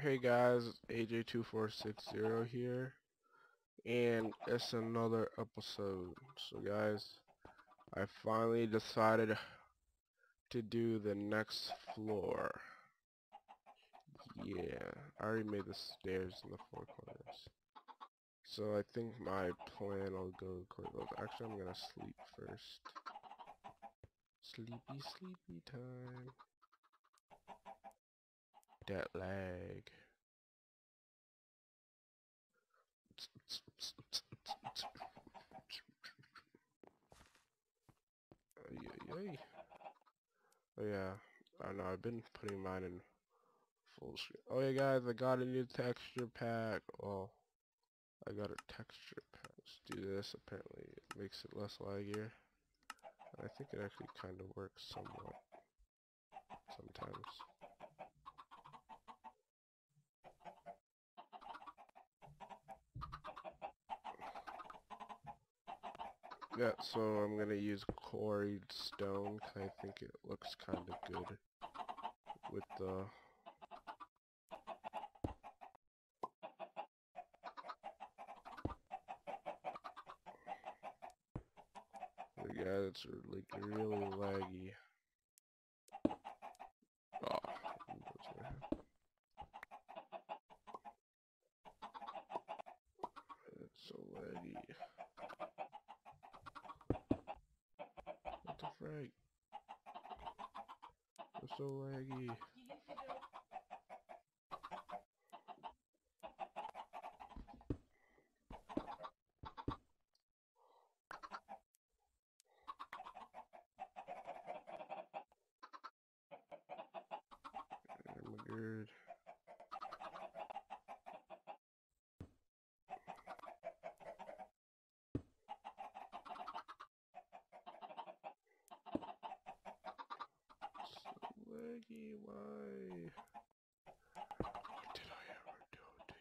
Hey guys, AJ2460 here, and it's another episode. So guys, I finally decided to do the next floor. Yeah, I already made the stairs in the four corners. So I think my plan will go according Actually, I'm gonna sleep first. Sleepy, sleepy time that lag. Oh yeah, I know, I've been putting mine in full screen. Oh yeah guys, I got a new texture pack. Oh, I got a texture pack. Let's do this, apparently it makes it less laggier. I think it actually kind of works somewhat. Sometimes. Yeah, so I'm gonna use quarried stone because I think it looks kind of good with the yeah, it's like really laggy. Right. I'm so laggy. I'm good. Maggie, why? What did I ever do to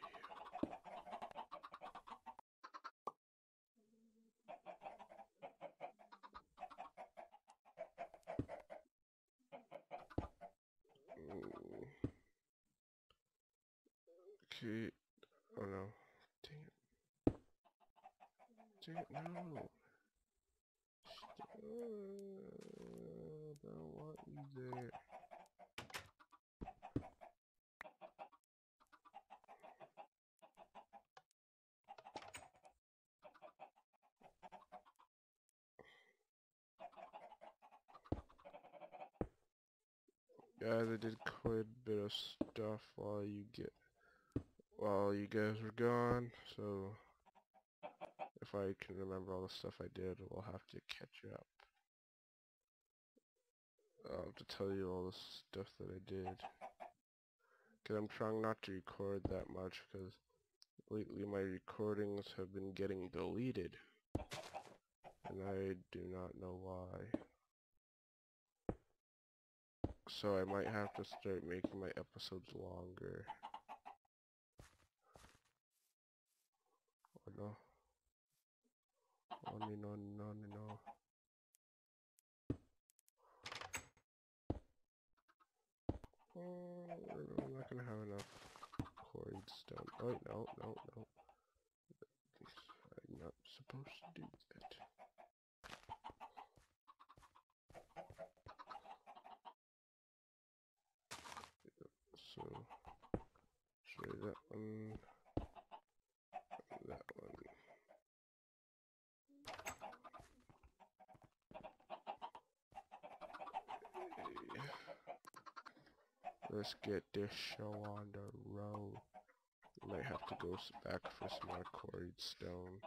you? Mm. Okay. Oh no. Dang it. Dang it, no. I don't want you there. Guys, I did quite a bit of stuff while you get while you guys were gone, so if I can remember all the stuff I did, we'll have to catch up. I'll have to tell you all the stuff that I did. Because I'm trying not to record that much, because lately my recordings have been getting deleted. And I do not know why so I might have to start making my episodes longer. Oh no. Mm, oh no, no, no, no. Oh, I'm not gonna have enough stone. Oh, no, no, no. I'm not supposed to do that. so try that one that one let's get this show on the road might have to go back for some more quarried stone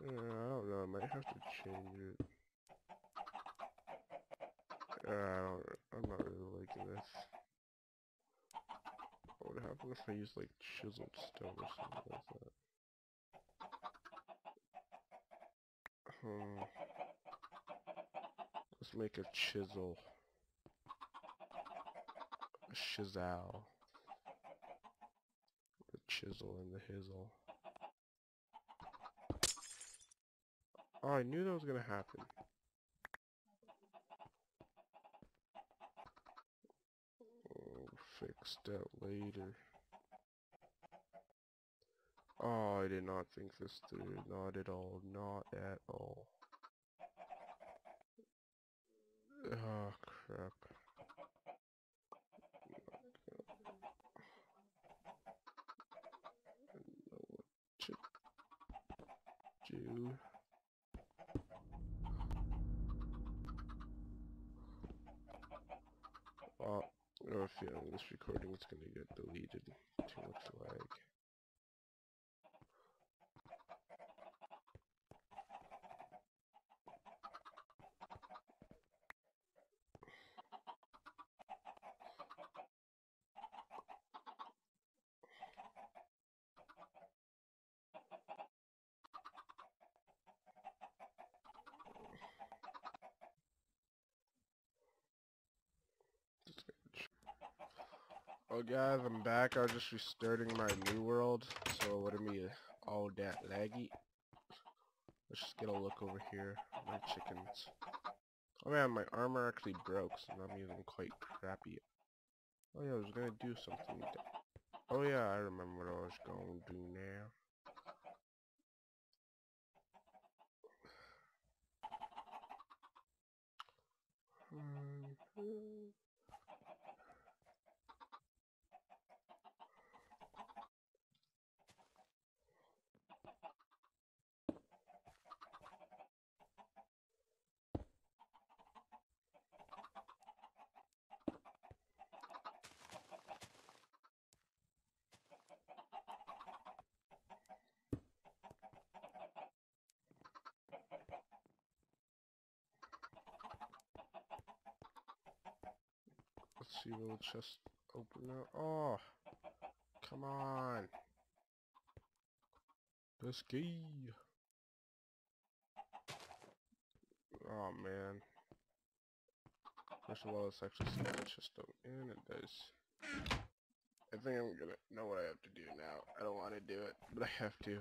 I don't know, I might have to change it I don't, I'm not really liking this. What would happen if I use like chiseled stone or something like that? Hmm. Let's make a chisel. Chisel. The chisel and the hizzle. Oh, I knew that was gonna happen. fix that later. Oh, I did not think this through. Not at all. Not at all. Oh, crap. do. Well, I have a feeling this recording is going to get deleted. Too much lag. Oh guys, I'm back. I was just restarting my new world, so it wouldn't be all that laggy. Let's just get a look over here. My chickens. Oh man, my armor actually broke, so I'm using quite crappy. Oh yeah, I was gonna do something. Oh yeah, I remember what I was gonna do now. Hmm. Let's see, We'll just open now? Oh, come on. This key. Oh man. First of all, let's actually see chest. And it does. I think I'm gonna know what I have to do now. I don't want to do it, but I have to.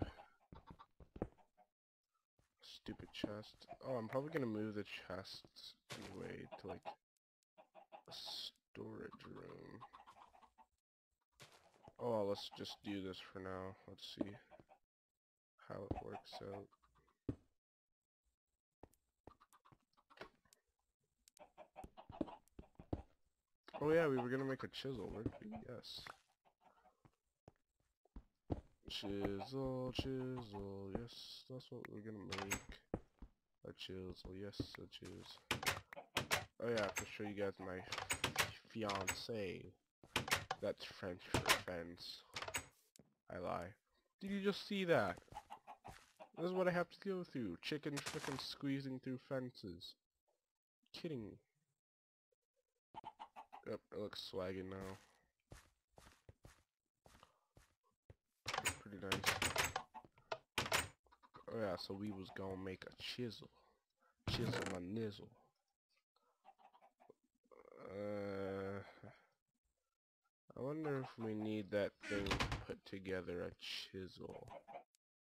Stupid chest. Oh, I'm probably gonna move the chests anyway to like storage room. Oh, let's just do this for now. Let's see how it works out. Oh yeah, we were gonna make a chisel, weren't we? Yes. Chisel, chisel, yes, that's what we're gonna make. A chisel, yes, a chisel. Oh yeah, to show you guys my fiance. That's French for fence. I lie. Did you just see that? This is what I have to go through. Chicken freaking squeezing through fences. Kidding. Yep, it looks swaggy now. pretty nice. Oh yeah, so we was gonna make a chisel. Chisel my nizzle. Uh, I wonder if we need that thing put together, a chisel.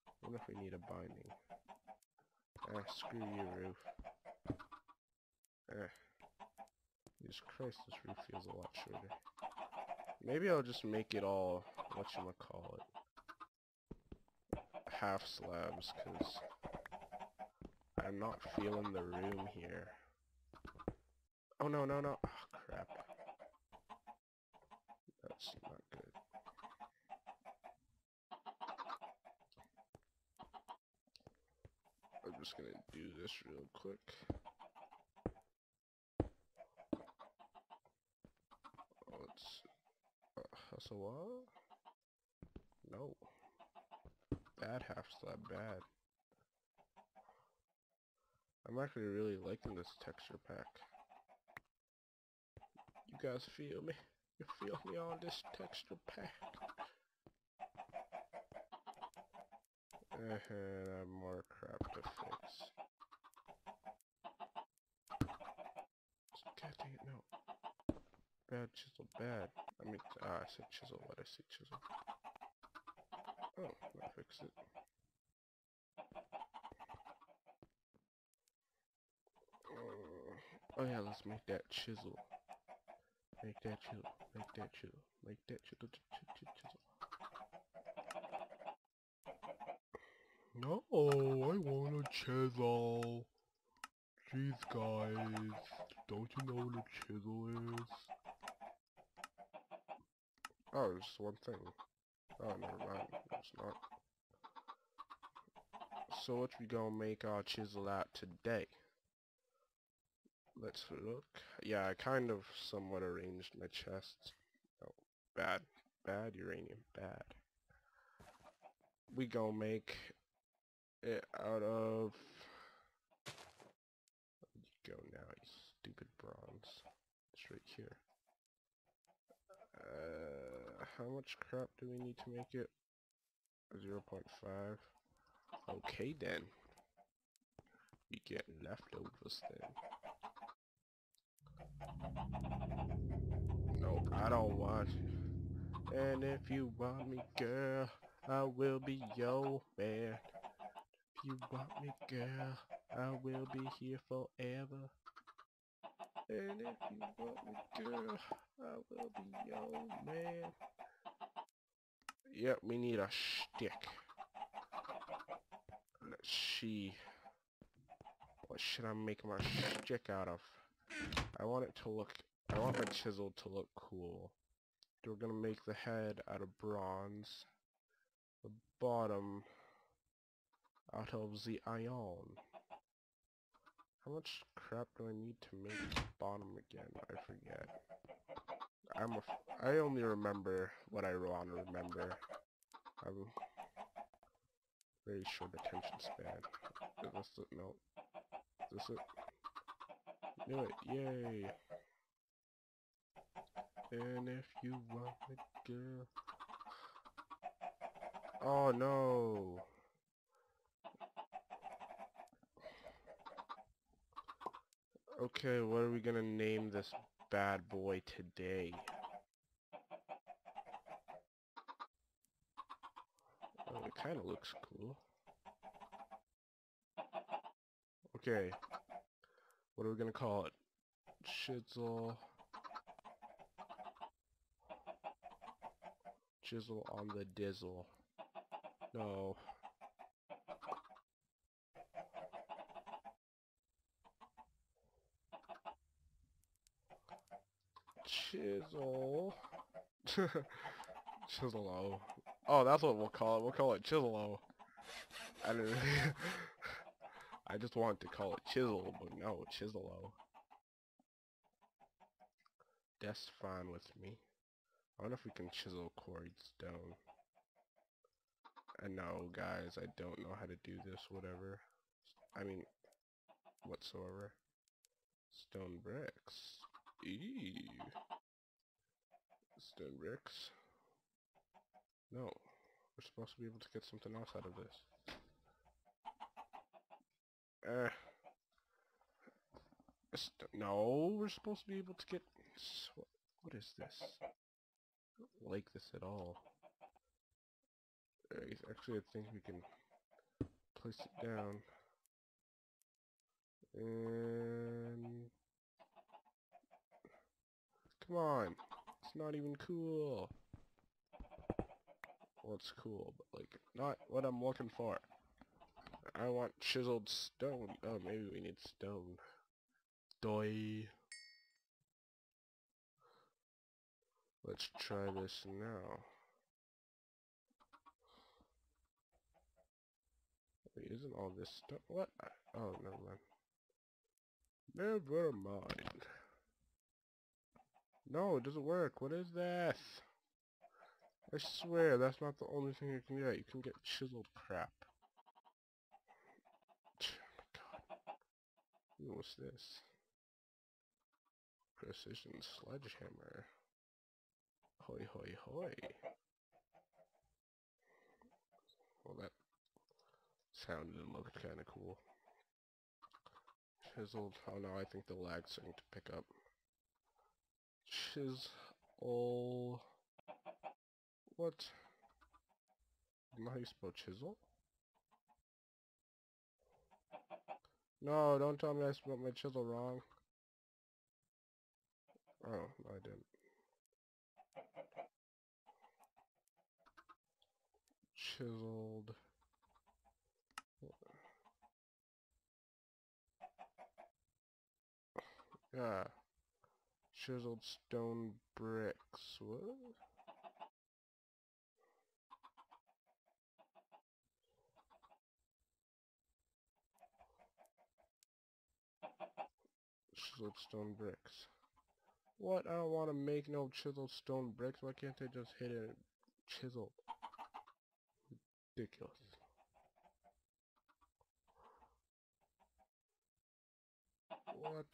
I wonder if we need a binding. Ah, screw you, roof. Eh. Jesus Christ, this roof feels a lot shorter. Maybe I'll just make it all, whatchamacallit, half slabs, because I'm not feeling the room here. Oh no, no, no. Oh crap. Not good. I'm just gonna do this real quick. Oh, it's... Uh, so what? No. Bad half slab, bad. I'm actually really liking this texture pack. You guys feel me? You feel me on this texture pack? And I have more crap to fix. God dang it, no. Bad chisel, bad. I mean, ah, I said chisel, what I say chisel. Oh, I fixed it. Oh yeah, let's make that chisel. Make that chisel. Make that chisel. Make that chisel, ch- ch- ch- chisel. No, I want a chisel. Jeez, guys, don't you know what a chisel is? Oh, it's one thing. Oh, never mind. It's not. So what we gonna make our chisel out today? Let's look. Yeah, I kind of somewhat arranged my chest. Oh, bad. Bad uranium. Bad. We gonna make it out of... You go now, you stupid bronze? It's right here. Uh, how much crap do we need to make it? 0.5. Okay then. We get leftovers then. Nope, I don't want you. And if you want me, girl, I will be your man. If you want me, girl, I will be here forever. And if you want me, girl, I will be your man. Yep, we need a stick. Let's see. What should I make my stick out of? I want it to look, I want my chisel to look cool. We're gonna make the head out of bronze. The bottom out of the iron. How much crap do I need to make the bottom again? I forget. I'm a f I only remember what I want to remember. I'm very short attention span. Is this it? No. Is this it? Do it. Yay. And if you want me, girl. Oh no. Okay, what are we gonna name this bad boy today? Oh, it kind of looks cool. Okay. What are we gonna call it? Chisel. Chisel on the dizzle. No. Chisel. Chisel-o. Oh, that's what we'll call it. We'll call it Chisel-o. I don't I just wanted to call it Chisel, but no, Chisel-o. That's fine with me. I wonder if we can chisel quarried stone. I know, guys, I don't know how to do this, whatever. I mean, whatsoever. Stone bricks. Eee. Stone bricks. No. We're supposed to be able to get something else out of this. St no, we're supposed to be able to get... What is this? I don't like this at all. Uh, Actually, I think we can place it down. And... Come on. It's not even cool. Well, it's cool, but like, not what I'm looking for. I want chiseled stone. Oh, maybe we need stone. Doi. Let's try this now. Isn't all this stuff? What? Oh, never mind. Never mind. No, it doesn't work. What is this? I swear, that's not the only thing you can get. You can get chiseled crap. What's this? Precision sledgehammer. Hoi hoi hoi. Well, that sounded and looked kind of cool. Chiseled. Oh no, I think the lag's starting to pick up. Chisel. What? How spell chisel? No, don't tell me I spelled my chisel wrong. Oh, no, I didn't. Chiseled. Yeah. Chiseled stone bricks. What? Chiseled stone bricks. What? I don't want to make no chiseled stone bricks. Why can't I just hit it chiseled? Ridiculous. What?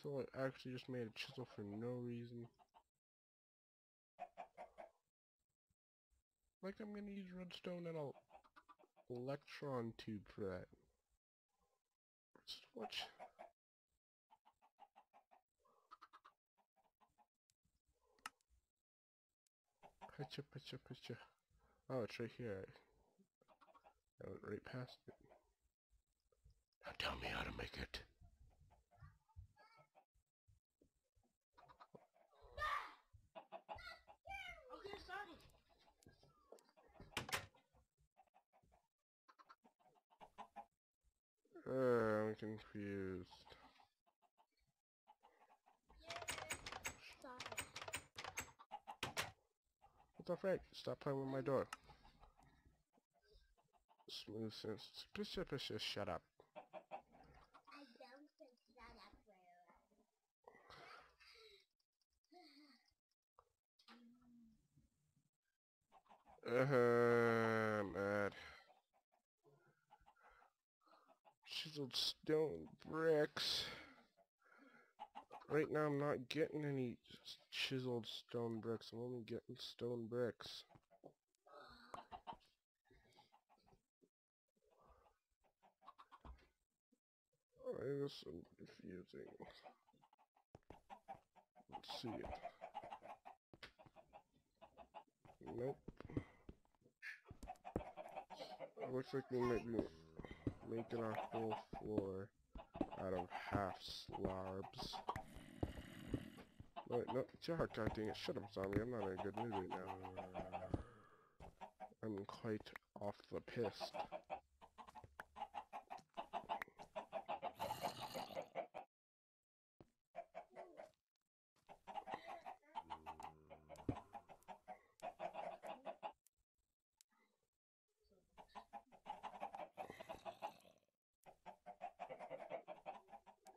So I actually just made a chisel for no reason. Like I'm gonna use redstone and a electron tube for that. What? Picture, picture, picture. Oh, it's right here. I went right past it. Now tell me how to make it. Uh, I'm confused. What the frick? Stop playing with my door. Smooth sense. Pisha pisha, shut up. I don't think shut up Uh, mad. Chiseled stone bricks. Right now I'm not getting any chiseled stone bricks. I'm only getting stone bricks. I guess I'm confusing. Let's see. Nope. It looks like we might be making our whole floor out of half slabs. Wait, no, it's your heart, God dang it. Shut up, zombie. I'm not in a good mood right now. I'm quite off the pissed.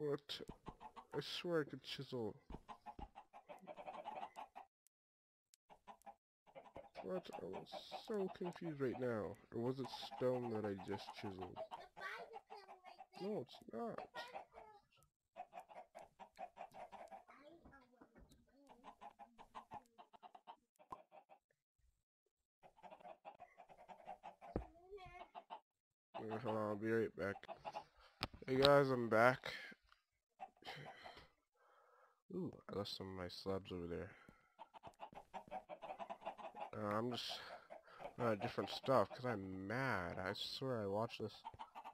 What? I swear I could chisel. What? I'm so confused right now. Or was it stone that I just chiseled? No, it's not. Hold on, I'll be right back. Hey guys, I'm back. Ooh, I left some of my slabs over there. Uh, I'm just uh, different stuff because I'm mad. I swear I watched this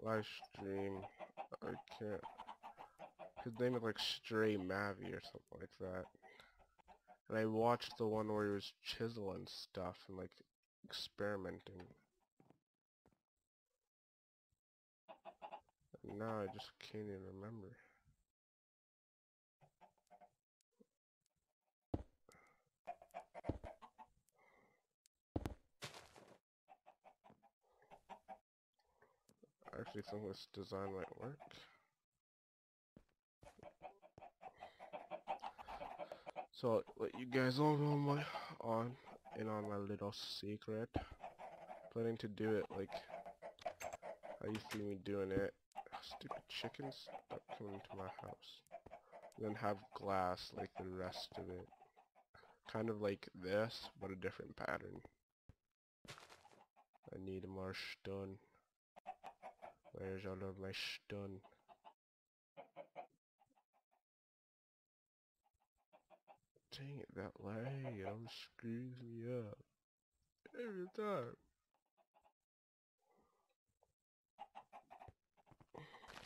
live stream. I can't. His name is like Stray Mavi or something like that. And I watched the one where he was chiseling stuff and like experimenting. And now I just can't even remember. Actually think this design might work. So let you guys all know my on in on my little secret. Planning to do it like how you see me doing it. Stupid chickens, stop coming to my house. Then have glass like the rest of it. Kind of like this, but a different pattern. I need more stone. Where's all of my stone? Dang it, that always screws me up. Every time.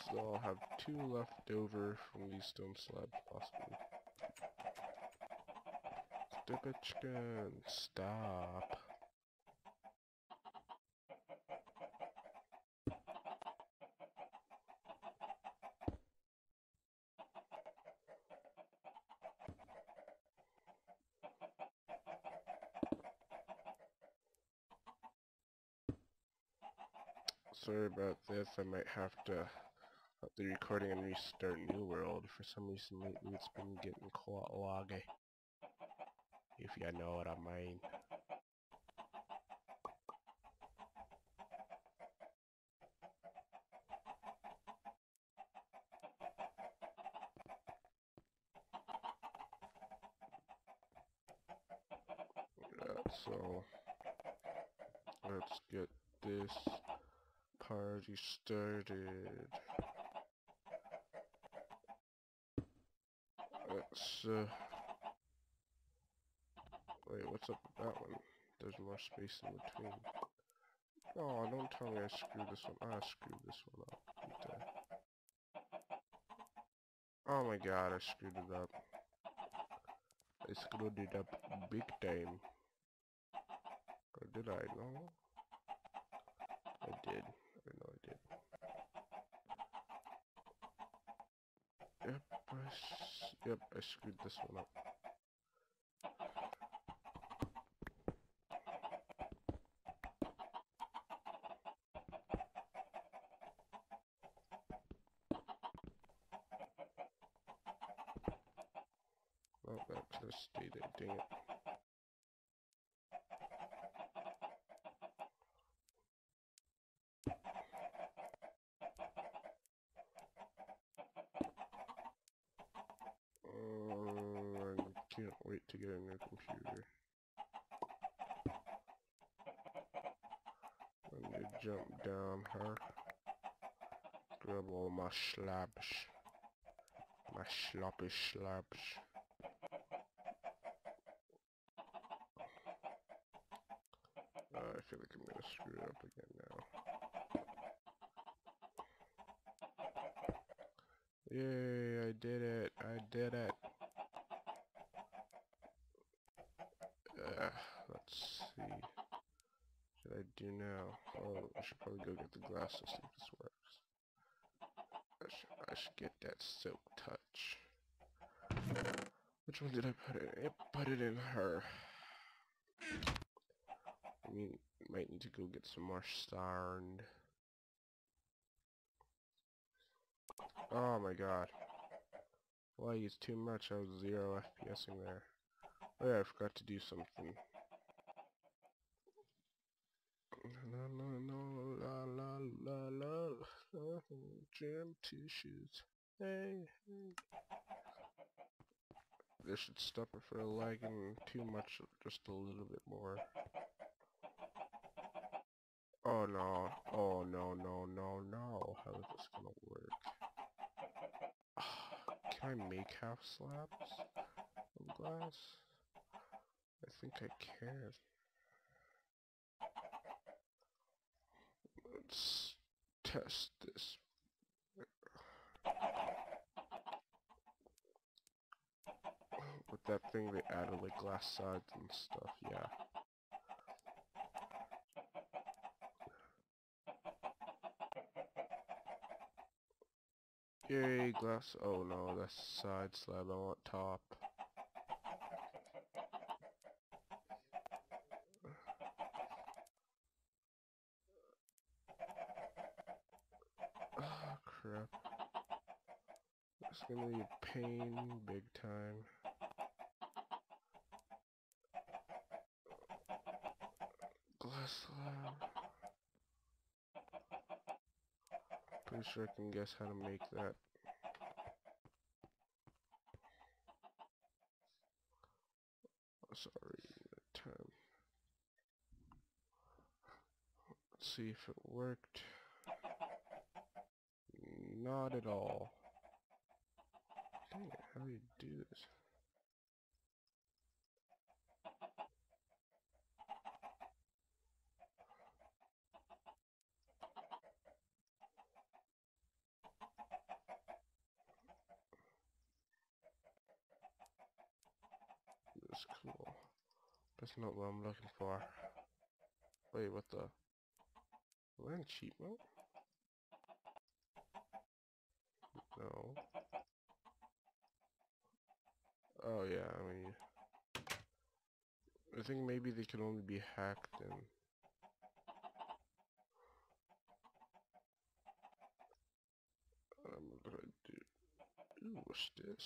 So I'll have two left over from these stone slabs, possibly. Stupid chicken, stop. Sorry about this, I might have to stop the recording and restart New World. For some reason lately it's been getting quite laggy. If you know what I mean. So let's get this party started. Let's uh wait, what's up with that one? There's more space in between. Oh, don't tell me I screwed this one. I screwed this one up. Oh my god, I screwed it up. I screwed it up big time. Or did I? No? I did. I know I did. Yep, I s- yep, I screwed this one up. Oh, that could have stayed there, dang it. Oh, I can't wait to get a new computer. Let me jump down here. Grab all my slabs. My sloppy slabs. Uh, I feel like I'm gonna screw up again now. Yay, I did it. I did it. Uh, let's see. What should I do now? Oh, I should probably go get the glass to see if this works. I get that silk touch. Which one did I put in? Yep, put it in her. I might need to go get some more starned. Oh my god. Well, I used too much. I was zero FPSing there. Oh yeah, I forgot to do something. La la la la la la la jam oh, tissues. Hey, hey. This should stop it for lagging too much, just a little bit more. Oh no, oh no, no, no, no. How is this gonna work? Can I make half slabs of glass? I think I can. Let's test this. With that thing they added like glass sides and stuff, yeah. Yay, glass. Oh no, that's side slab. I want top. Oh crap. It's gonna a pain big time. Glass slab. Pretty sure I can guess how to make that. Oh, Sorry, time. Let's see if it worked. Not at all. It, how do you do this? That's cool. That's not what I'm looking for. Wait, what the? Land cheat mode? No. Oh yeah, I mean, I think maybe they can only be hacked and. I'm gonna do. Ooh, what's this?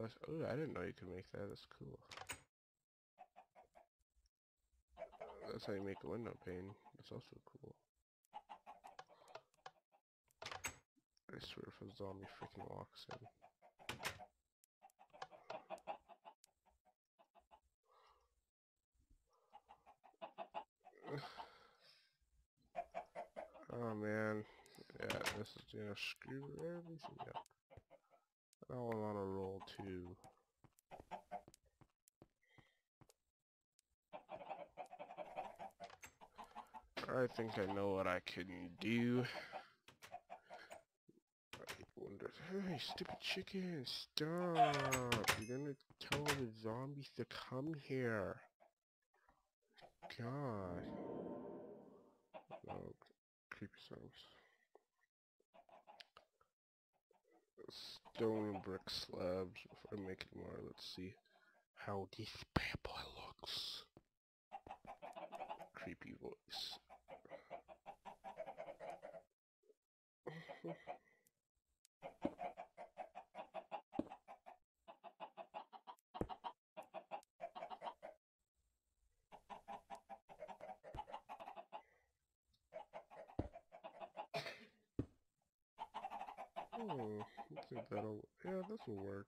That's, oh, I didn't know you could make that. That's cool. That's how you make a window pane. That's also cool. I swear if a zombie freaking walks in. Oh man, yeah, this is gonna screw everything up. I am on a roll too. I think I know what I can do. I wonder, hey, stupid chicken, stop! You're gonna tell the zombies to come here. God. Creepy sounds. Stone brick slabs before I make it more. Let's see how this bad boy looks. Creepy voice. Oh, that'll, yeah, this'll work.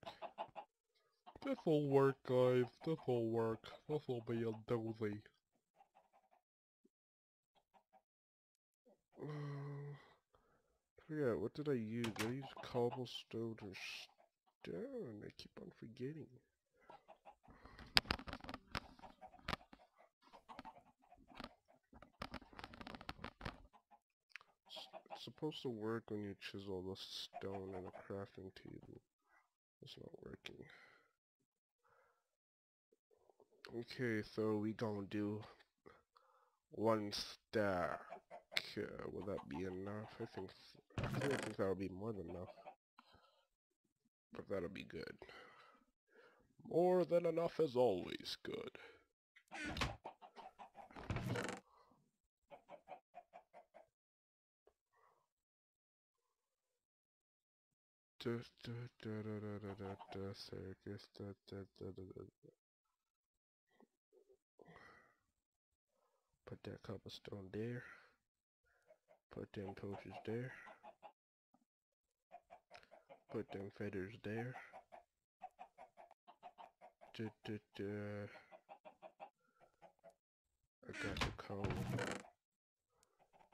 This'll work, guys. This'll work. This'll be a doozy. Forget, what did I use? I use cobblestone or stone? I keep on forgetting. It's supposed to work when you chisel the stone in a crafting table. It's not working. Okay, so we gonna do one stack. Uh, will that be enough? I think I think that'll be more than enough. But that'll be good. More than enough is always good. Da, da, da, da, da, da, da, da, Put that cobblestone there. Put them torches there. Put them feathers there. Da, da, da. I got the code.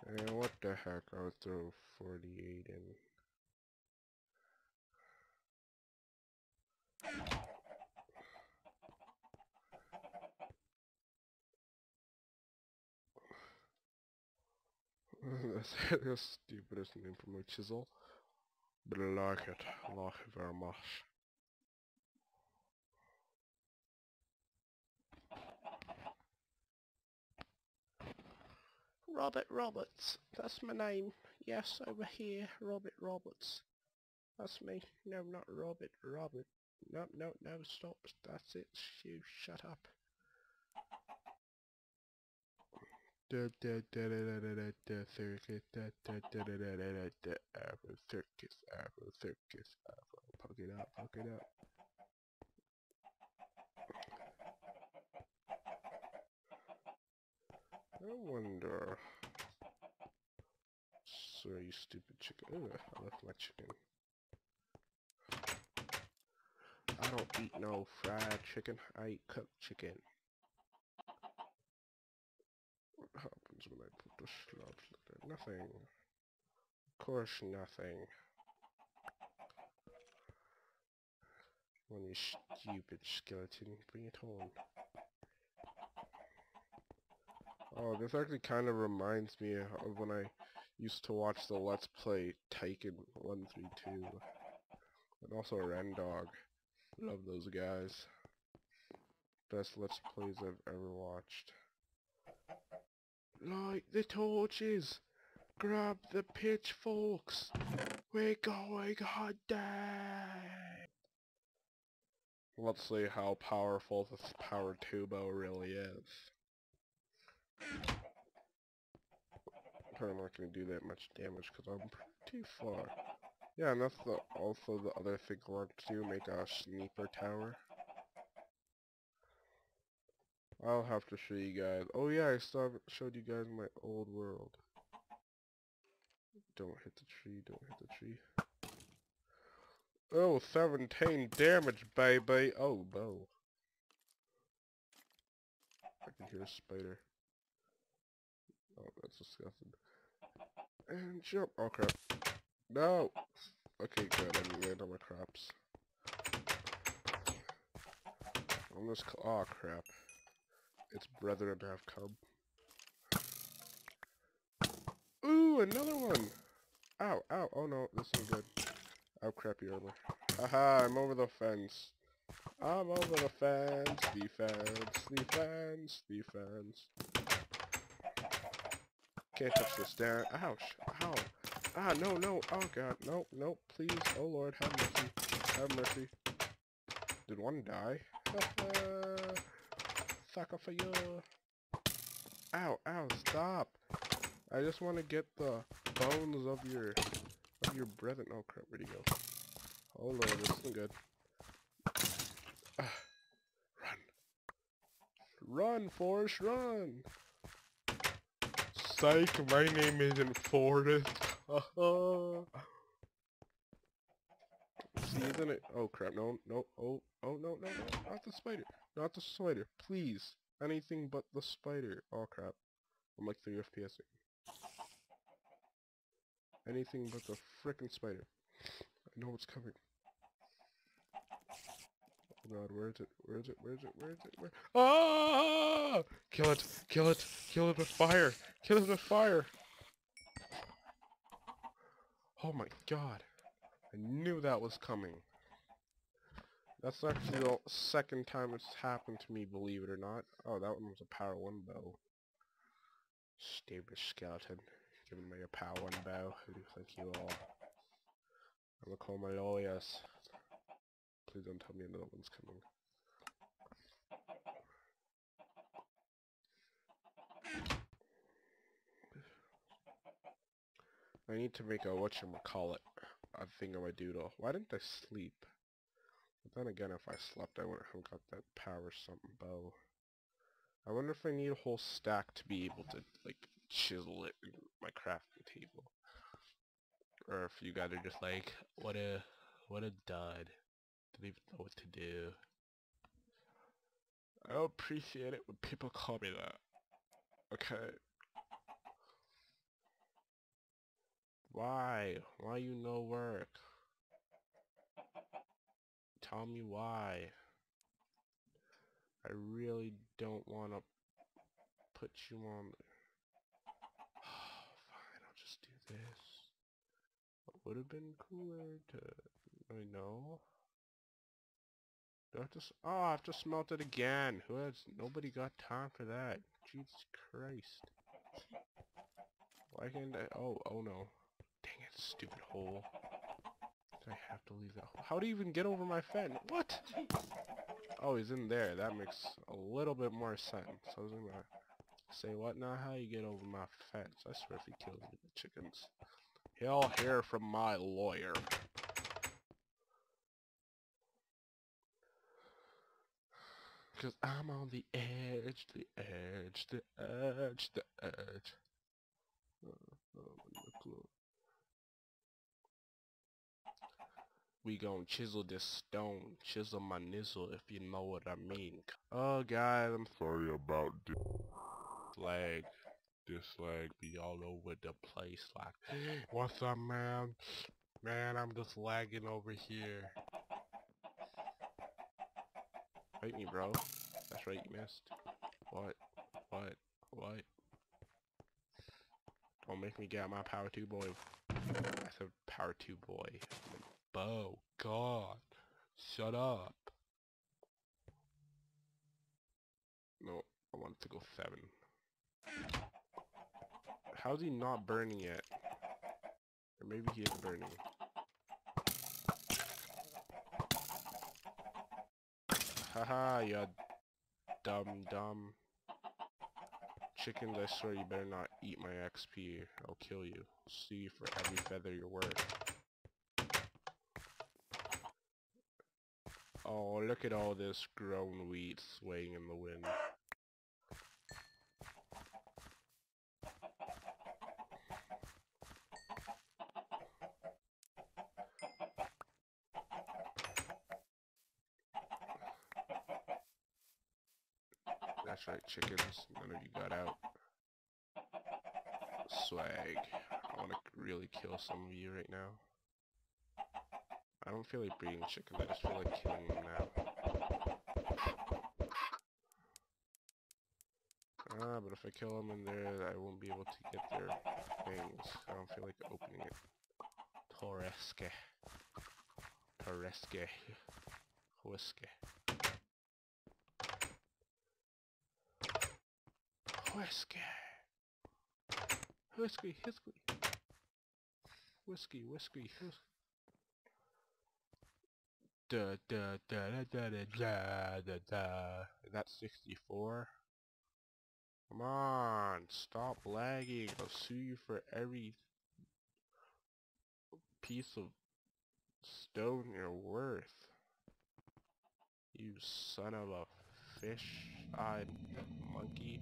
And what the heck, I'll throw 48 in. That's the stupidest name for my chisel. But I like it. I like it very much. Robert Roberts. That's my name. Yes, over here, Robert Roberts. That's me. No, not Robert. Robert. No, no, no, stop. That's it. You shut up. Circus, Afro circus, Afro circus, Afro. Poke it up, Puck it up. I wonder. Sorry, you stupid chicken. Ooh, I left my chicken. I don't eat no fried chicken I eat cooked chicken what happens when I put the slabs like? Nothing. Of course nothing. One you stupid skeleton, bring it on. Oh, this actually kind of reminds me of when I used to watch the Let's Play Taken 132. And also Rendog. Love those guys. Best Let's Plays I've ever watched. Light the torches! Grab the pitchforks! We're going hunting! Let's see how powerful this power tubo really is. Probably not going to do that much damage because I'm pretty far. Yeah, and that's the also the other thing I want to make a sniper tower. I'll have to show you guys. Oh yeah, I still haven't showed you guys my old world. Don't hit the tree, don't hit the tree. Oh, 17 damage, baby! Oh, bow. I can hear a spider. Oh, that's disgusting. And jump! Oh crap. No! Okay, good, I didn't land on my crops. I'm just, oh crap. Its brethren have come. Ooh, another one! Ow, ow, oh no, this isn't good. Oh, crappy armor. Haha, I'm over the fence. I'm over the fence, fence, the fence. Can't touch this down. Ouch, ow. Ah, no, no, oh god, no, no, please, oh lord, have mercy, have mercy. Did one die? Sucker for you. Ow, ow, stop. I just want to get the bones of your of your brethren. Oh crap, where'd he go? Oh lord, this isn't good. Ah, run. Run, Forrest, run! Psych, my name isn't Forrest. See, isn't it? Oh crap, no, no, oh, oh, no, no, no, not the spider. Not the spider, please. Anything but the spider. Oh crap. I'm like 3 FPS. Anything but the frickin' spider. I know what's coming. Oh god, where is it? Where is it? Where is it? Where is it? Where? Ah! Kill it! Kill it! Kill it with fire! Kill it with fire! Oh my god. I knew that was coming. That's actually the second time it's happened to me, believe it or not. Oh, that one was a power 1 bow. Stupid skeleton. Giving me a power 1 bow. Who do you think you are? I'm gonna call my lawyers. Please don't tell me another one's coming. I need to make a whatchamacallit, a thing of my doodle. Why didn't I sleep? But then again, if I slept, I wouldn't have got that power something bow. I wonder if I need a whole stack to be able to, like, chisel it in my crafting table. Or if you guys are just like, what a, what a dud. Didn't even know what to do. I appreciate it when people call me that. Okay. Why? Why you no work? Tell me why. I really don't want to put you on... Fine, I'll just do this. It would have been cooler to... I know. Do I have to... Oh, I have to smelt it again. Who has... Nobody got time for that. Jesus Christ. Why can't I... Oh, oh no. Stupid hole. I have to leave that hole? How do you even get over my fence? What? Oh, he's in there. That makes a little bit more sense. I was gonna say, what now? How you get over my fence? I swear if he kills me, the chickens. He'll hear from my lawyer. Cause I'm on the edge, the edge, the edge, the edge. Uh, we gon' chisel this stone, chisel my nizzle if you know what I mean. Oh guys, I'm sorry about this lag. This lag be all over the place like, what's up man? Man, I'm just lagging over here. Fight me bro. That's right, you missed. What? What? What? Don't make me get my power 2 boy. I said power 2 boy. Oh God. Shut up. No, I want to go seven. How's he not burning yet? Or maybe he is burning. Haha, you dumb dumb. Chickens, I swear you better not eat my XP. I'll kill you. See for every feather you're worth. Oh, look at all this grown wheat swaying in the wind. That's right, chickens. None of you got out. Swag. I want to really kill some of you right now. I don't feel like breeding chickens, I just feel like killing them now. Ah, but if I kill them in there, I won't be able to get their things. I don't feel like opening it. Torreske. Torreske. Whiskey. Whiskey. Whiskey, whiskey. Whiskey, whiskey, whiskey. Da da da da da da da da da. Is that 64? Come on, stop lagging. I'll sue you for every piece of stone you're worth. You son of a fish-eyed monkey.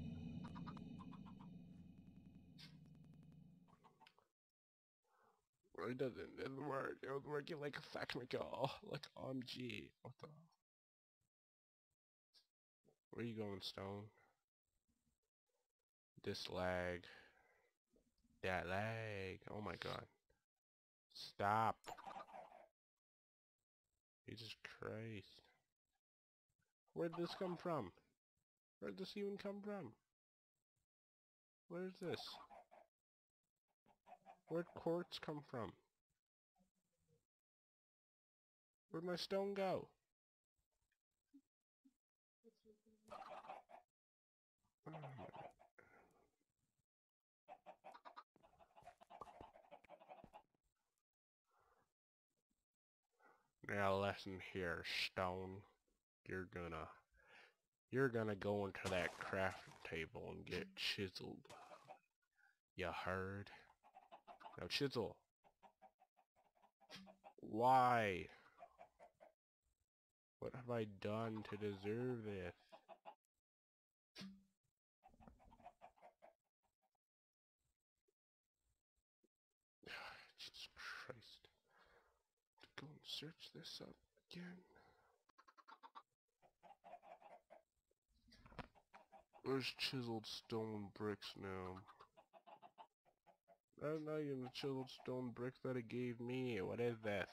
It doesn't, it doesn't work. It was working like a technical, like OMG. What the? Where you going, Stone? This lag. That lag. Oh my god. Stop. Jesus Christ. Where'd this come from? Where'd this even come from? Where's this? Where'd quartz come from? Where'd my stone go? Now listen here, Stone. You're gonna... You're gonna go into that crafting table and get chiseled. You heard? Now chisel. Why? What have I done to deserve this? Jesus Christ. Go and search this up again. Where's chiseled stone bricks now? That's not even the chiseled stone brick that it gave me. What is this?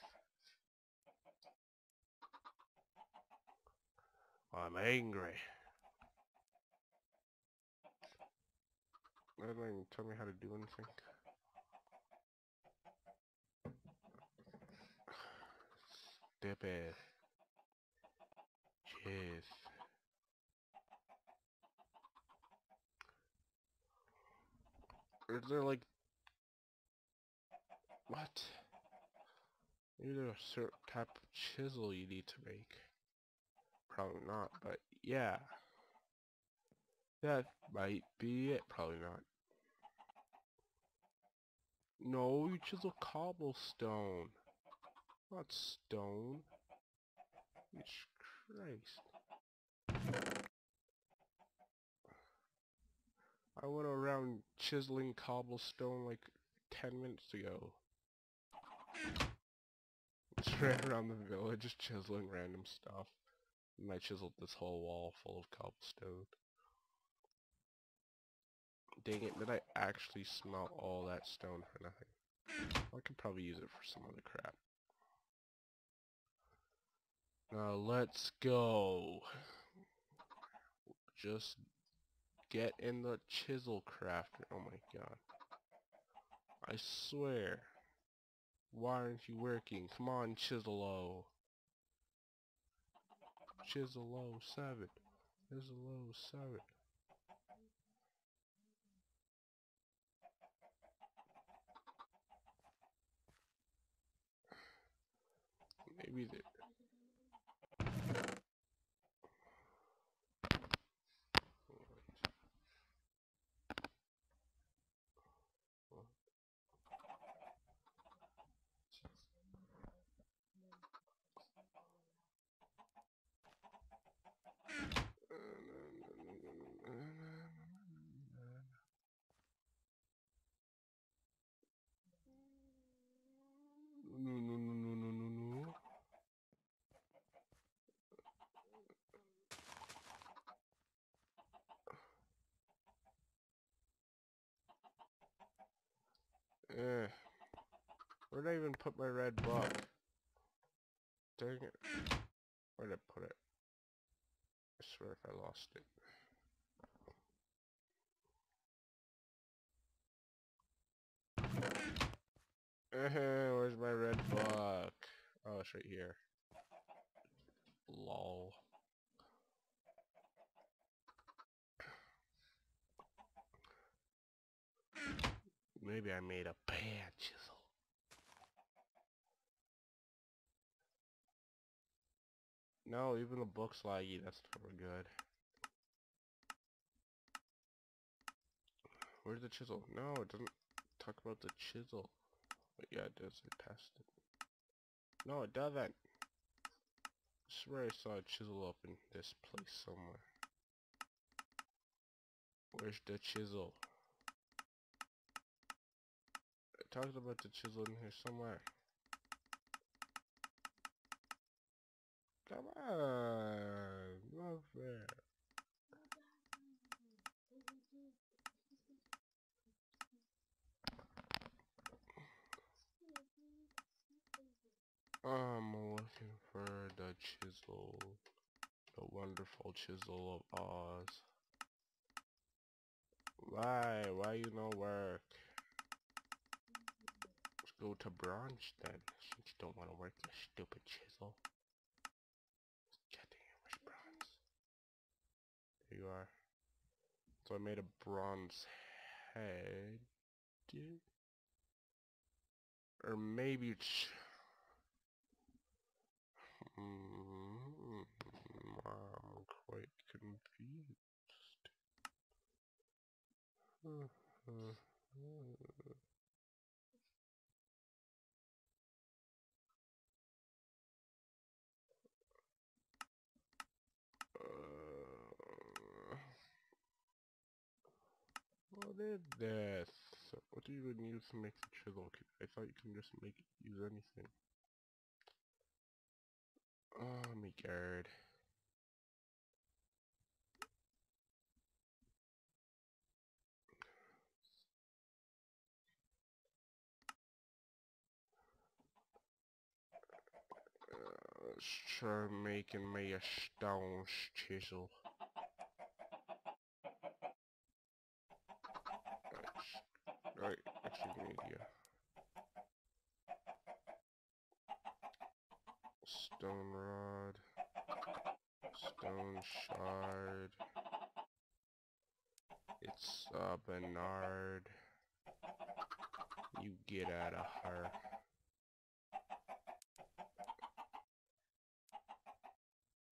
I'm angry. That doesn't even tell me how to do anything. Stupid. Jeez. Is there like... What? Maybe there's a certain type of chisel you need to make. Probably not, but yeah. That might be it. Probably not. No, you chisel cobblestone. Not stone. Jesus Christ. I went around chiseling cobblestone like 10 minutes ago. Just ran around the village chiseling random stuff. And I chiseled this whole wall full of cobblestone. Dang it, did I actually smelt all that stone for nothing? I could probably use it for some other crap. Now let's go. Just get in the chisel crafter. Oh my god. I swear. Why aren't you working? Come on, Chisel-O. Chisel-O 7. Chisel-O 7. Maybe the Eh. Where'd I even put my red book? Dang it. Where'd I put it? I swear if I lost it. Uh where's my red book? Oh, it's right here. Lol. Maybe I made a bad chisel. No, even the book's laggy. That's never good. Where's the chisel? No, it doesn't talk about the chisel. But yeah, it does. It passed it. No, it doesn't. I swear I saw a chisel up in this place somewhere. Where's the chisel? Talks about the chisel in here somewhere. Come on, not fair. I'm looking for the chisel, the wonderful chisel of Oz. Why? Why you no work? Go to bronze then, since you don't want to work, you stupid chisel. Damn, where's bronze? There you are. So I made a bronze head. Or maybe it's... Mm, I'm quite confused. Uh, is this? What do you even use to make the chisel? I thought you can just make use anything. Oh my god. Uh, let's try making me a stone chisel. Actually media. Stone rod. Stone shard. It's uh, Bernard. You get out of her.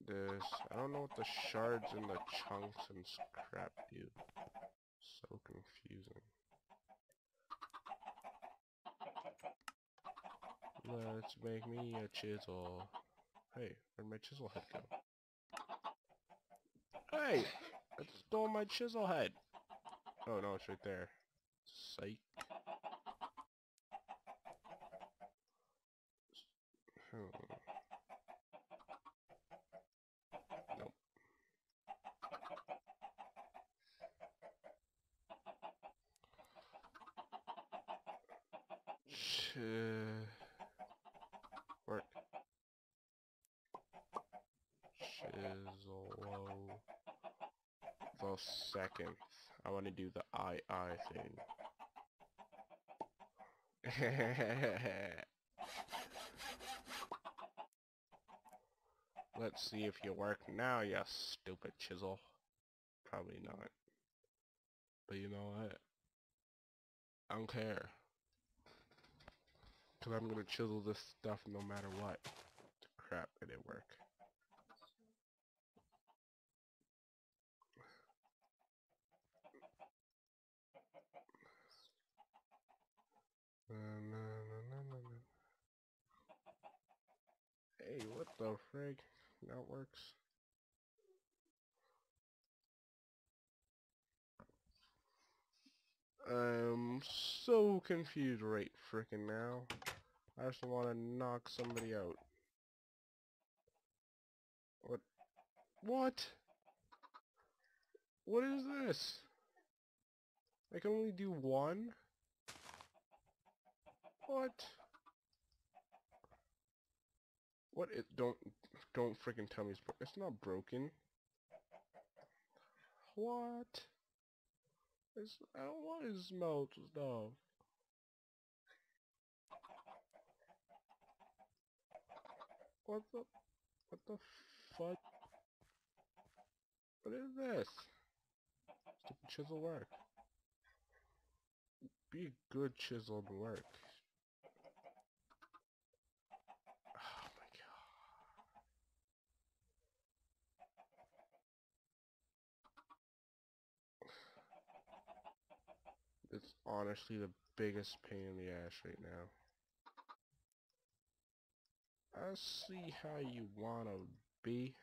This, I don't know what the shards and the chunks and scrap do. So confusing. Let's make me a chisel. Hey, where'd my chisel head go? Hey! I stole my chisel head! Oh no, it's right there. Psych. Hmm. Nope. Ch Work. Chisel the second. I want to do the I I thing. Let's see if you work now, you stupid chisel. Probably not. But you know what? I don't care. Cause I'm gonna chisel this stuff no matter what. Crap, it didn't work. Na, na, na, na, na, na. Hey, what the frig? That works. I'm so confused right frickin' now. I just want to knock somebody out. What? What? What is this? I can only do one? What? What it don't don't freaking tell me it's it's not broken. What? It's I don't want to smell stuff. What the what the fuck? What is this? Stupid chisel work. Be good chisel work. Oh my god. It's honestly the biggest pain in the ass right now. I see how you wanna be.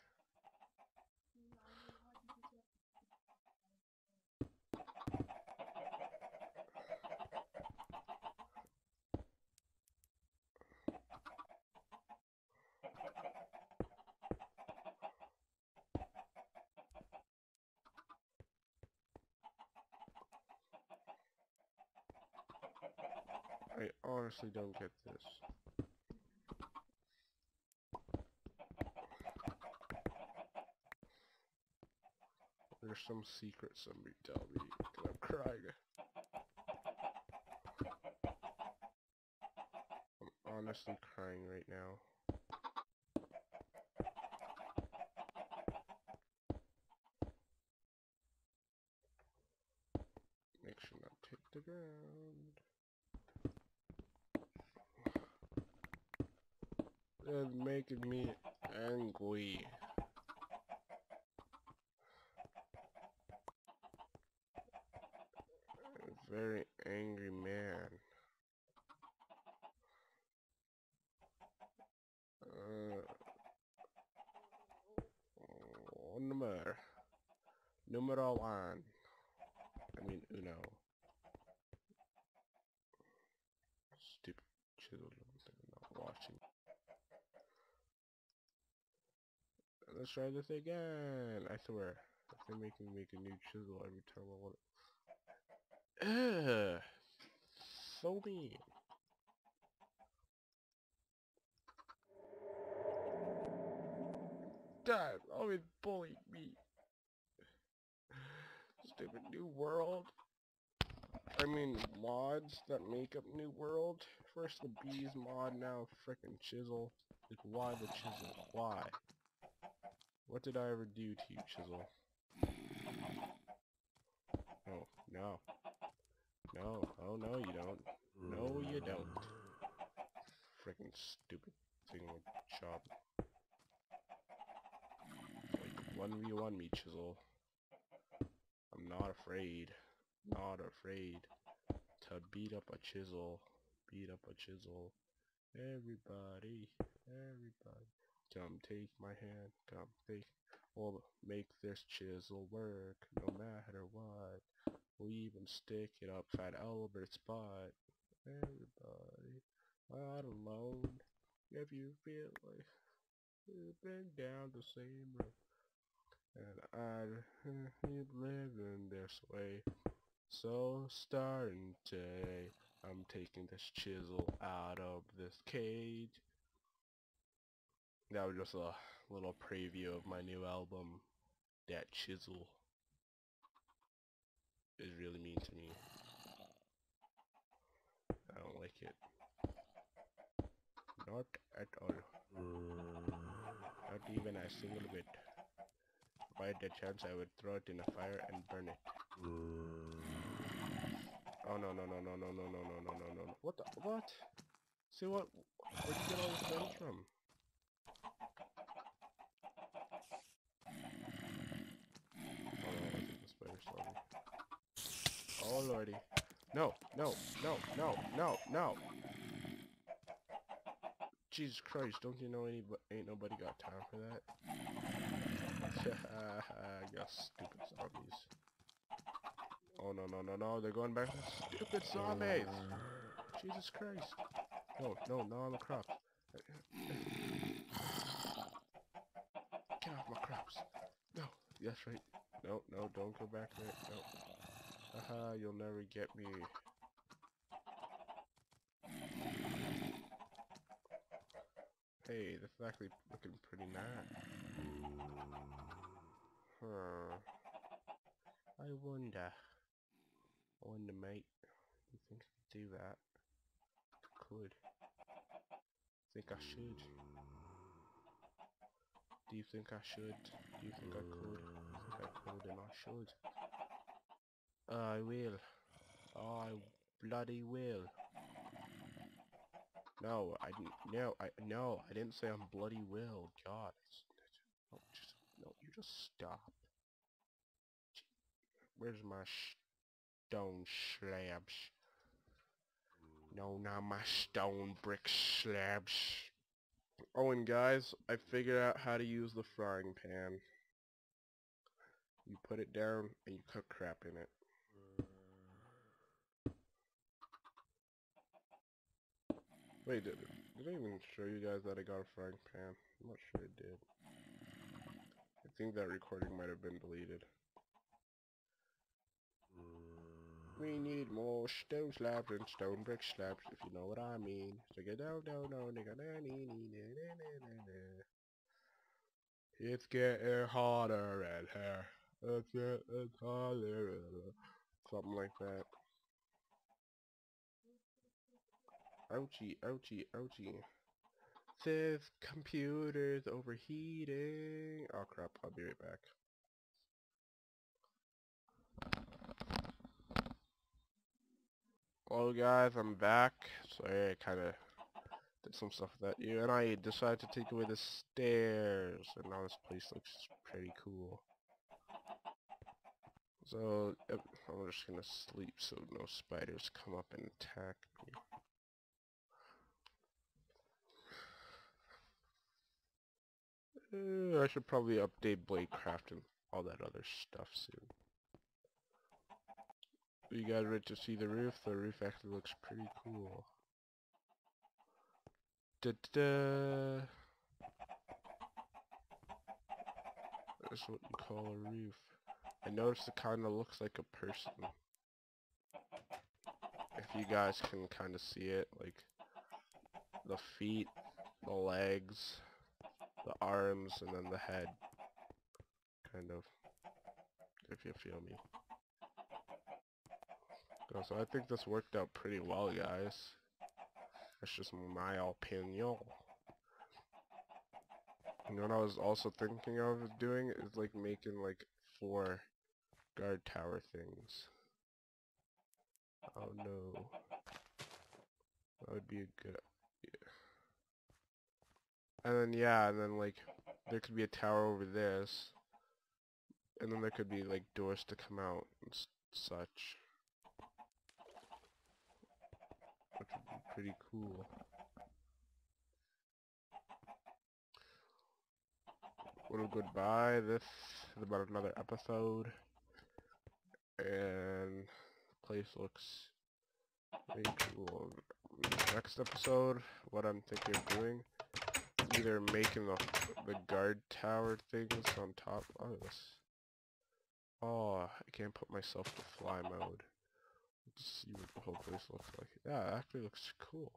Honestly don't get this. There's some secret somebody tell me I'm crying. I'm honestly crying right now. Make sure not to hit the ground. It's making me angry. Very angry man. Uh, oh, number. Numero one. I mean, uno. Stupid chisel. I'm not watching. Let's try this again. I swear. If they make me make a new chisel every time I want it. Ugh. So mean. Dad always bullied me. Stupid new world. I mean mods that make up new world. First the bees mod, now frickin' chisel. Like why the chisel? Why? What did I ever do to you, Chisel? Oh, no. No, oh no you don't. No you don't. Freaking stupid thing with chop. Like, 1v1 me, Chisel. I'm not afraid. Not afraid to beat up a chisel. Beat up a chisel. Everybody, everybody. Come take my hand, come take, we'll make this chisel work, no matter what. We'll even stick it up Fat Albert's butt. Everybody, not alone. If you feel like you've been down the same road, and I keep living this way. So starting today, I'm taking this chisel out of this cage. That was just a little preview of my new album, That Chisel is really mean to me. I don't like it. Not at all. Not even a single bit. Had the chance, I would throw it in a fire and burn it. Oh no no no no no no no no no no no! What the what? See what? Where'd you get all this guns from? Oh no, I think the spider saw me. Oh lordy. No, no, no, no, no, no! Jesus Christ, don't you know any ain't nobody got time for that? you stupid zombies. Oh no no no no, they're going back stupid zombies! Jesus Christ. No, no, no on the crops. Get off my crops. No, yes right. No, no, don't go back there. No. Haha, you'll never get me. Hey, this is actually looking pretty nice. Huh. I wonder. I wonder, mate. You think I could do that? Could. Think I should? Do you think I should? Do you think I could? I think I could and I should. I will. I bloody will. No, I didn't. No, I no, I didn't say I'm bloody will. God, it's, it's, no, just no, you just stop. Where's my stone slabs? No, not my stone brick slabs. Oh, and guys, I figured out how to use the frying pan. You put it down and you cook crap in it. Wait, did, did I even show you guys that I got a frying pan? I'm not sure I did. I think that recording might have been deleted. Mm. We need more stone slabs and stone brick slabs, if you know what I mean. So get down, down, down, nigga, na, nee, nee. It's getting harder and here. It's getting harder. Something like that. Ouchie, ouchie, ouchie. Says computers overheating. Oh crap, I'll be right back. Well guys, I'm back. Sorry, I kinda did some stuff without you, and I decided to take away the stairs, and now this place looks pretty cool. So, I'm just gonna sleep so no spiders come up and attack me. Uh, I should probably update Bladecraft and all that other stuff soon. You guys ready to see the roof? The roof actually looks pretty cool. Da da. That's what you call a roof. I noticed it kind of looks like a person. If you guys can kind of see it, like the feet, the legs, the arms, and then the head. Kind of. If you feel me. Uh, so I think this worked out pretty well, guys. That's just my opinion. And what I was also thinking of doing is like making like four guard tower things. Oh no. That would be a good idea. And then yeah, and then like there could be a tower over this. And then there could be like doors to come out and such. Which would be pretty cool. Well, goodbye. This is about another episode. And the place looks very cool. Next episode, what I'm thinking of doing, either making the, the guard tower things on top. Oh, this. Oh, I can't put myself to fly mode. Let's see what the whole place looks like. Yeah, it actually looks cool.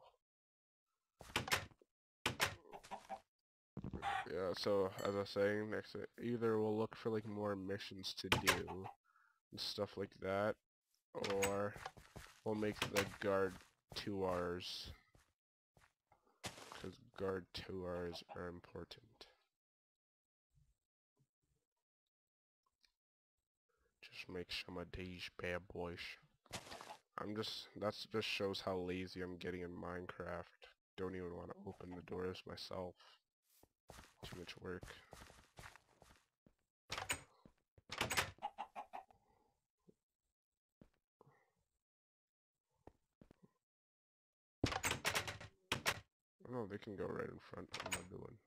Yeah, so as I was saying, next either we'll look for like more missions to do and stuff like that, or we'll make the guard two R's because guard two R's are important. Just make some of these bad boys. I'm just, that's just shows how lazy I'm getting in Minecraft. Don't even want to open the doors myself. Too much work. Oh, can go right in front. I'm not doing.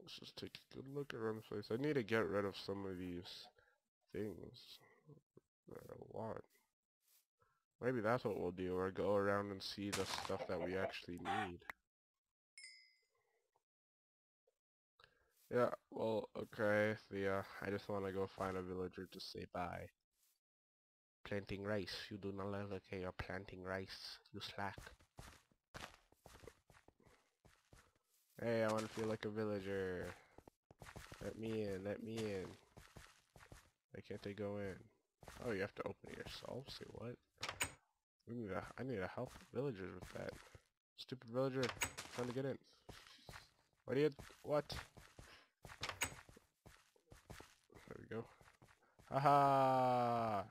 Let's just take a good look around the place. I need to get rid of some of these things. Are a lot. Maybe that's what we'll do, or go around and see the stuff that we actually need. Yeah, well, okay, the, I just want to go find a villager to say bye. Planting rice, you do not look okay, you're planting rice, you slack. Hey, I want to feel like a villager. Let me in, let me in. Why can't they go in? Oh, you have to open it yourself? Say what? We need I need to help villagers with that. Stupid villager trying to get in. What do you, what? There we go. Haha!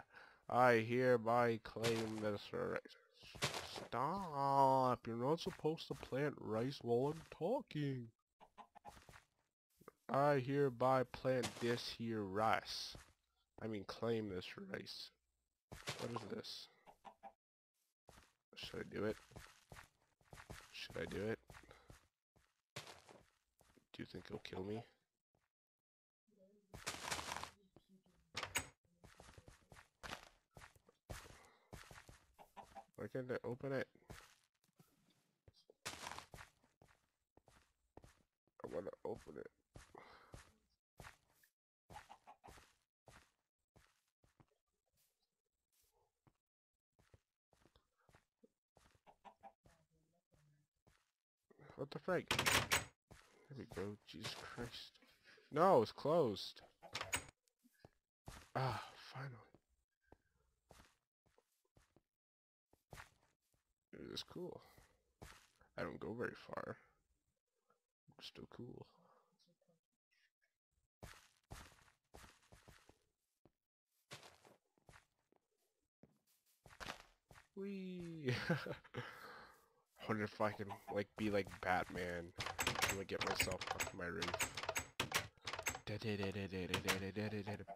I hereby claim this right. Stop! You're not supposed to plant rice while I'm talking. I hereby plant this here rice. I mean claim this rice. What is this? Should I do it? Should I do it? Do you think it'll kill me? Why can't I open it? I wanna open it. What the frick? There we go. Jesus Christ. No, it's closed. Ah, finally. It is cool. I don't go very far. I'm still cool. Wee. wonder if I can like be like Batman and like get myself up my roof.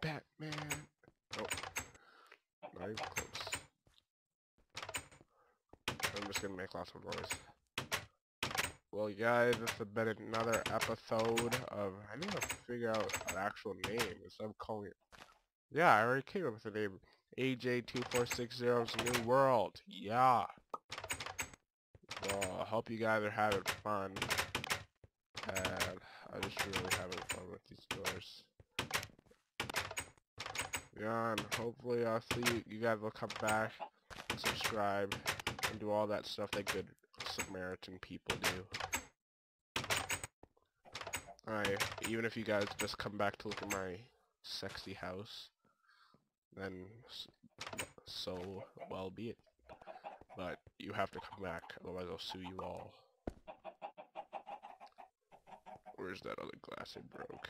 Batman. Oh, not even close. I'm just gonna make lots of noise. Well, guys, this has been another episode of. I need to figure out an actual name instead of calling it. Yeah, I already came up with the name. AJ2460's New World. Yeah. Hope you guys are having fun. And I just really having fun with these doors. Yeah, and hopefully I'll see you, you guys will come back and subscribe and do all that stuff that good Samaritan people do. Alright, even if you guys just come back to look at my sexy house, then so well be it. But you have to come back, otherwise I'll sue you all. Where's that other glass I broke?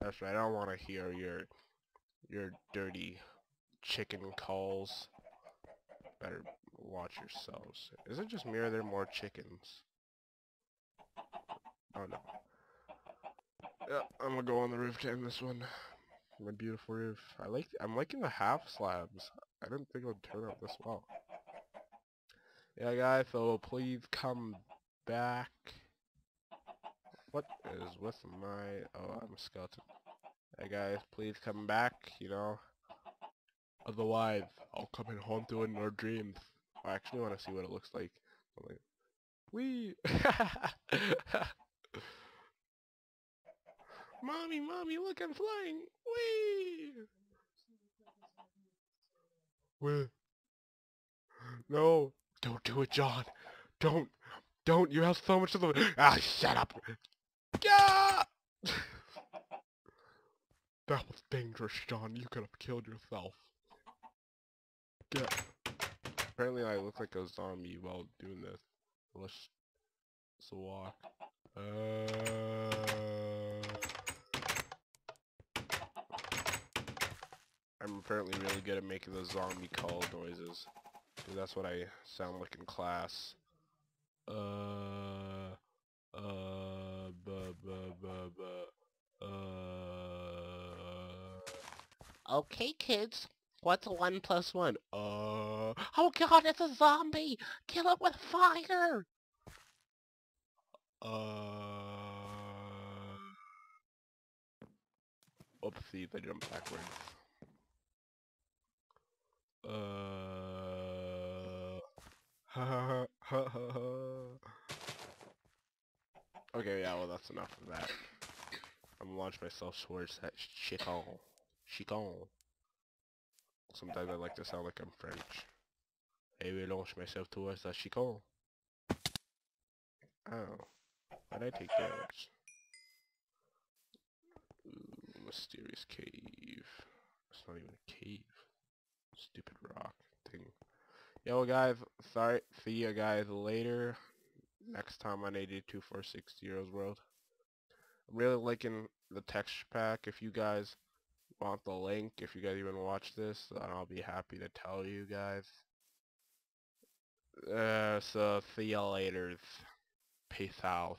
That's right, I don't want to hear your your dirty chicken calls. Better watch yourselves. Is it just me or are there more chickens? Oh no. Yeah, I'm gonna go on the roof to end this one. My beautiful roof. I like. I'm liking the half slabs. I didn't think it would turn out this well. Yeah, guys. So please come back. What is with my? Oh, I'm a skeleton. Hey guys, please come back. You know. Otherwise, I'll come and haunt you in your dreams. I actually want to see what it looks like. I'm like, Wee! mommy, mommy, look, I'm flying! Wee! Where? No! Don't do it, John! Don't! Don't! You have so much of the- Ah, shut up! Yeah! that was dangerous, John. You could have killed yourself. Yeah. Apparently I look like a zombie while doing this. Let's, let's walk. Uh... I'm apparently really good at making the zombie call noises. Cause that's what I sound like in class. Uh... Uh... Buh, buh, buh, buh. Uh... Okay, kids. What's one plus one? Uh... Oh god, it's a zombie! Kill it with fire! Uh... Oopsies, I jumped backwards. Uh... okay, yeah, well that's enough of that. I'm gonna launch myself towards that chicken. Chicken. Sometimes I like to sound like I'm French. I will launch myself towards that chicken. Oh. Why'd I take damage? Ooh, mysterious cave. It's not even a cave. Stupid rock thing. Yo guys, sorry, see you guys later. Next time on 82460 Heroes World. I'm really liking the texture pack. If you guys want the link, if you guys even watch this, then I'll be happy to tell you guys. Uh, so see you later. Peace out.